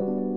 you